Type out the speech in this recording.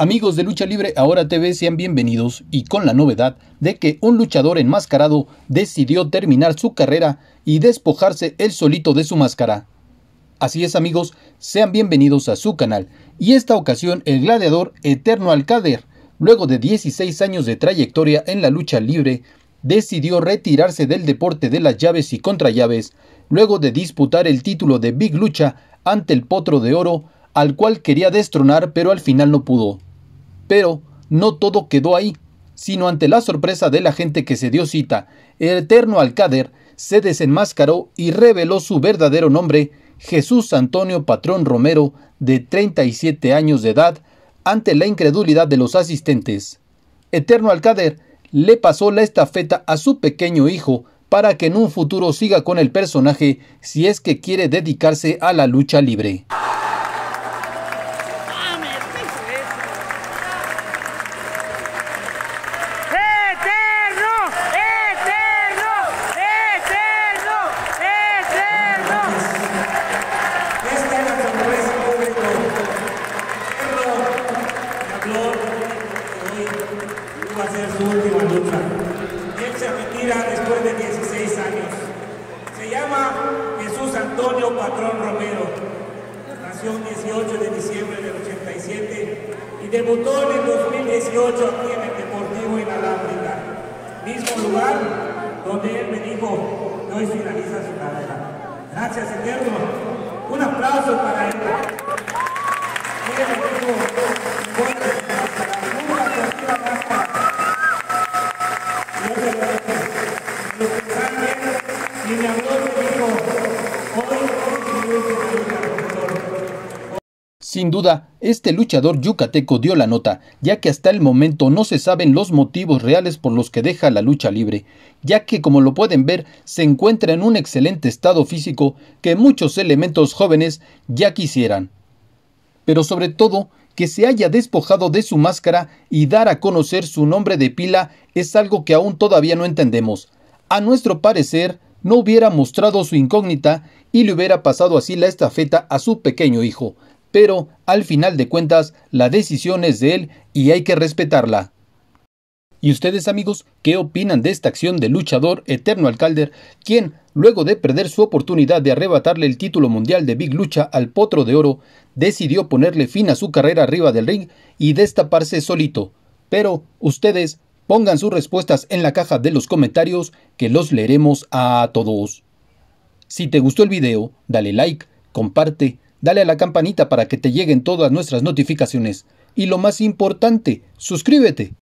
Amigos de Lucha Libre Ahora TV, sean bienvenidos y con la novedad de que un luchador enmascarado decidió terminar su carrera y despojarse él solito de su máscara. Así es amigos, sean bienvenidos a su canal y esta ocasión el gladiador Eterno Alcader, luego de 16 años de trayectoria en la lucha libre, decidió retirarse del deporte de las llaves y contrallaves, luego de disputar el título de Big Lucha ante el Potro de Oro, al cual quería destronar pero al final no pudo. Pero no todo quedó ahí, sino ante la sorpresa de la gente que se dio cita, el eterno Alcáder se desenmascaró y reveló su verdadero nombre, Jesús Antonio Patrón Romero, de 37 años de edad, ante la incredulidad de los asistentes. Eterno Alcáder le pasó la estafeta a su pequeño hijo para que en un futuro siga con el personaje si es que quiere dedicarse a la lucha libre. Él se retira después de 16 años. Se llama Jesús Antonio Patrón Romero. Nació el 18 de diciembre del 87 y debutó en el 2018 aquí en el Deportivo Inalámbrica. Mismo lugar donde él me dijo, hoy finaliza su carrera. Gracias, Eterno. Un aplauso para él. Sin duda, este luchador yucateco dio la nota, ya que hasta el momento no se saben los motivos reales por los que deja la lucha libre, ya que como lo pueden ver, se encuentra en un excelente estado físico que muchos elementos jóvenes ya quisieran. Pero sobre todo, que se haya despojado de su máscara y dar a conocer su nombre de pila es algo que aún todavía no entendemos. A nuestro parecer, no hubiera mostrado su incógnita y le hubiera pasado así la estafeta a su pequeño hijo, pero al final de cuentas la decisión es de él y hay que respetarla. ¿Y ustedes amigos qué opinan de esta acción del luchador Eterno Alcalder, quien, luego de perder su oportunidad de arrebatarle el título mundial de Big Lucha al Potro de Oro, decidió ponerle fin a su carrera arriba del ring y destaparse solito? Pero ustedes pongan sus respuestas en la caja de los comentarios que los leeremos a todos. Si te gustó el video, dale like, comparte, dale a la campanita para que te lleguen todas nuestras notificaciones y lo más importante, suscríbete.